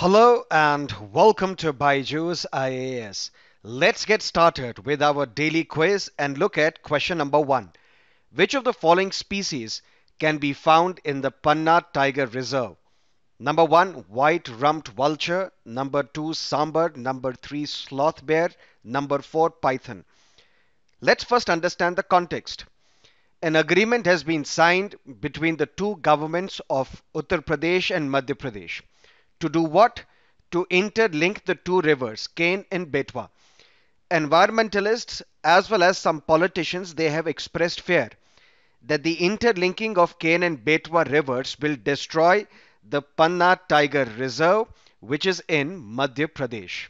Hello and welcome to Byju's IAS. Let's get started with our daily quiz and look at question number one. Which of the following species can be found in the Panna Tiger Reserve? Number one, white rumped vulture. Number two, sambar. Number three, sloth bear. Number four, python. Let's first understand the context. An agreement has been signed between the two governments of Uttar Pradesh and Madhya Pradesh. To do what? To interlink the two rivers, Ken and Betwa. Environmentalists as well as some politicians they have expressed fear that the interlinking of Ken and Betwa rivers will destroy the Panna Tiger Reserve which is in Madhya Pradesh.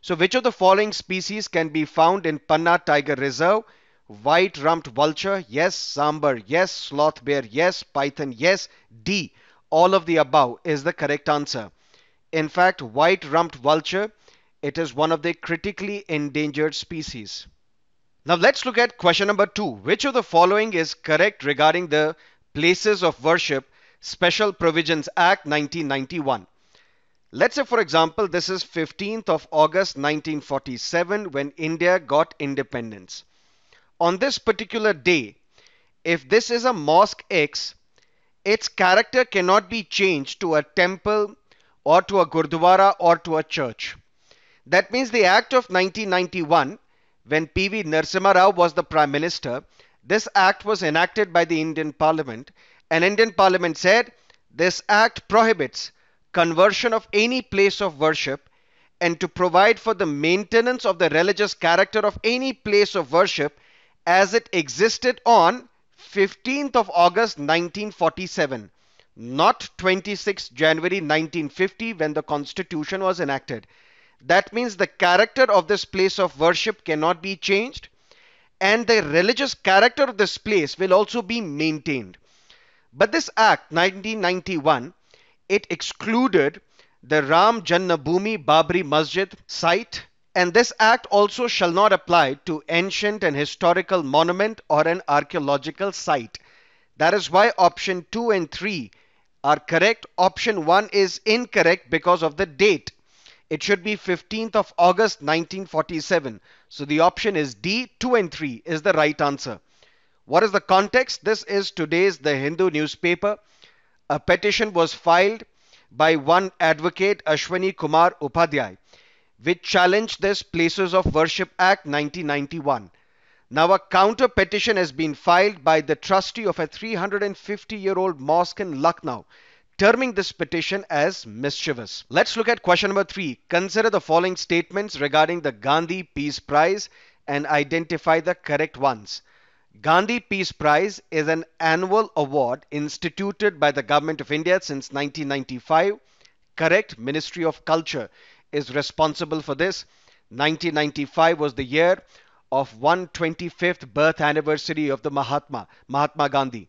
So which of the following species can be found in Panna Tiger Reserve? White rumped vulture, yes. Sambar, yes. Sloth bear, yes. Python, yes. D. All of the above is the correct answer. In fact, white rumped vulture, it is one of the critically endangered species. Now let's look at question number two. Which of the following is correct regarding the Places of Worship Special Provisions Act 1991? Let's say, for example, this is 15th of August 1947 when India got independence. On this particular day, if this is a mosque X, its character cannot be changed to a temple or to a gurdwara or to a church. That means the Act of 1991, when P.V. Narasimha Rao was the Prime Minister, this act was enacted by the Indian Parliament and Indian Parliament said this act prohibits conversion of any place of worship and to provide for the maintenance of the religious character of any place of worship as it existed on 15th of August 1947 not 26 January 1950 when the constitution was enacted. That means the character of this place of worship cannot be changed and the religious character of this place will also be maintained. But this act 1991 it excluded the Ram Janmabhoomi Babri Masjid site and this act also shall not apply to ancient and historical monument or an archaeological site. That is why option 2 and 3 are correct. Option 1 is incorrect because of the date. It should be 15th of August 1947. So the option is D. 2 and 3 is the right answer. What is the context? This is today's The Hindu newspaper a petition was filed by one advocate Ashwani Kumar Upadhyay which challenged this Places of Worship Act 1991. Now a counter petition has been filed by the trustee of a 350 year old mosque in Lucknow terming this petition as mischievous. Let's look at question number 3. Consider the following statements regarding the Gandhi Peace Prize and identify the correct ones. Gandhi Peace Prize is an annual award instituted by the Government of India since 1995. Correct, Ministry of Culture is responsible for this. 1995 was the year of 125th birth anniversary of the Mahatma, Mahatma Gandhi.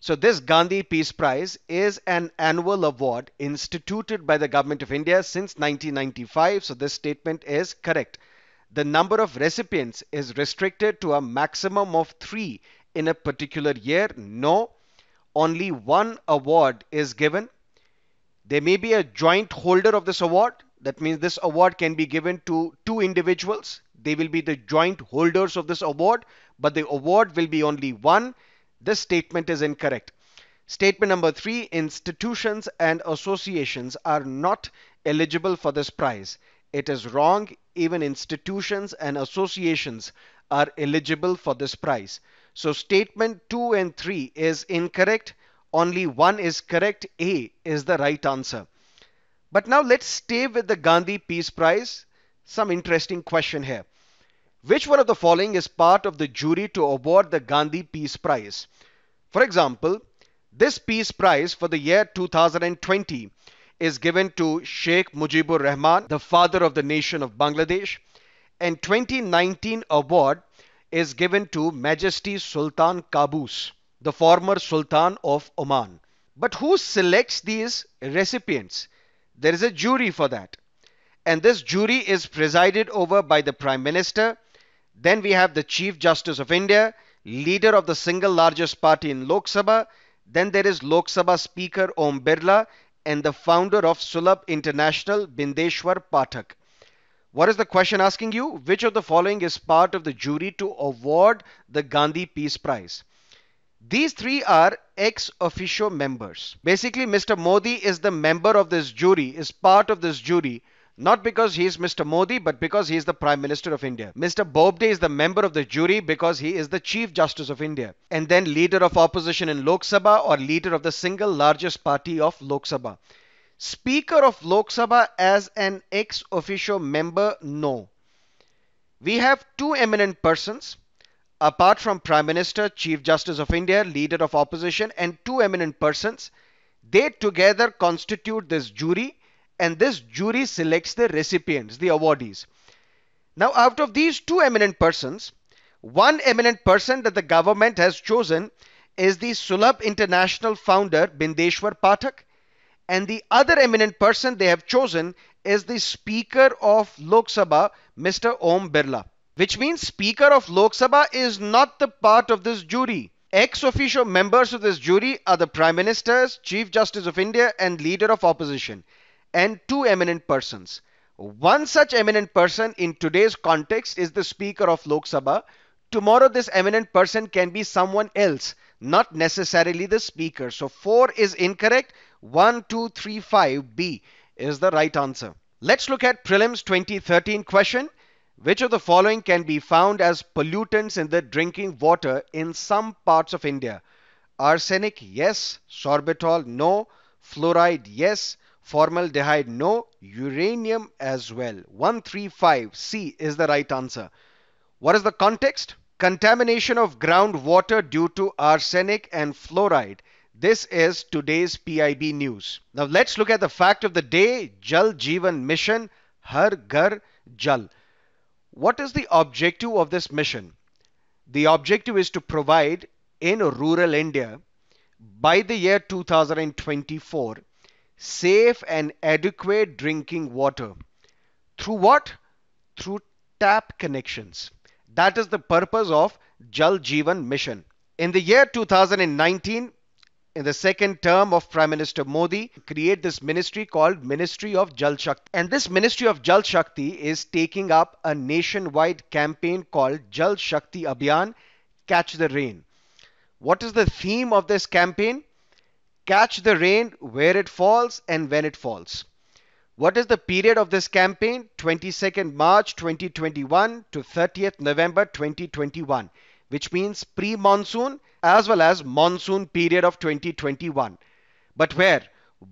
So this Gandhi Peace Prize is an annual award instituted by the Government of India since 1995. So this statement is correct the number of recipients is restricted to a maximum of three in a particular year? No. Only one award is given. There may be a joint holder of this award. That means this award can be given to two individuals. They will be the joint holders of this award, but the award will be only one. This statement is incorrect. Statement number three institutions and associations are not eligible for this prize. It is wrong. Even institutions and associations are eligible for this prize. So statement 2 and 3 is incorrect. Only one is correct. A is the right answer. But now let's stay with the Gandhi Peace Prize. Some interesting question here. Which one of the following is part of the jury to award the Gandhi Peace Prize? For example, this Peace Prize for the year 2020 is given to Sheikh Mujibur Rahman, the father of the nation of Bangladesh. And 2019 award is given to Majesty Sultan Qaboos, the former Sultan of Oman. But who selects these recipients? There is a jury for that. And this jury is presided over by the Prime Minister. Then we have the Chief Justice of India, leader of the single largest party in Lok Sabha. Then there is Lok Sabha Speaker Om Birla and the founder of Sulabh International, Bindeshwar Pathak. What is the question asking you? Which of the following is part of the jury to award the Gandhi Peace Prize? These three are ex officio members. Basically, Mr. Modi is the member of this jury, is part of this jury, not because he is Mr. Modi, but because he is the Prime Minister of India. Mr. Bobde is the member of the jury because he is the Chief Justice of India. And then leader of opposition in Lok Sabha or leader of the single largest party of Lok Sabha. Speaker of Lok Sabha as an ex officio member, no. We have two eminent persons apart from Prime Minister, Chief Justice of India, Leader of Opposition, and two eminent persons, they together constitute this jury, and this jury selects the recipients, the awardees. Now, out of these two eminent persons, one eminent person that the government has chosen is the Sulabh International founder Bindeshwar Pathak, and the other eminent person they have chosen is the Speaker of Lok Sabha, Mr. Om Birla which means Speaker of Lok Sabha is not the part of this jury. Ex officio members of this jury are the Prime Ministers, Chief Justice of India, and Leader of Opposition, and two eminent persons. One such eminent person in today's context is the Speaker of Lok Sabha. Tomorrow, this eminent person can be someone else, not necessarily the Speaker. So, 4 is incorrect. 1, 2, 3, 5, B is the right answer. Let's look at Prelims 2013 question. Which of the following can be found as pollutants in the drinking water in some parts of India? Arsenic, yes. Sorbitol, no. Fluoride, yes. Formaldehyde, no. Uranium as well. 135 C is the right answer. What is the context? Contamination of groundwater due to arsenic and fluoride. This is today's PIB news. Now let's look at the fact of the day. Jal Jeevan Mission, Har Ghar Jal. What is the objective of this mission? The objective is to provide in rural India by the year 2024 safe and adequate drinking water. Through what? Through tap connections. That is the purpose of Jal Jeevan mission. In the year 2019, in the second term of Prime Minister Modi create this ministry called Ministry of Jal Shakti. And this Ministry of Jal Shakti is taking up a nationwide campaign called Jal Shakti Abhiyan Catch the Rain. What is the theme of this campaign? Catch the rain where it falls and when it falls. What is the period of this campaign? 22nd March 2021 to 30th November 2021 which means pre-monsoon as well as monsoon period of 2021. But where?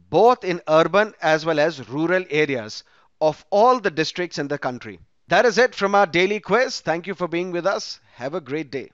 Both in urban as well as rural areas of all the districts in the country. That is it from our daily quiz. Thank you for being with us. Have a great day.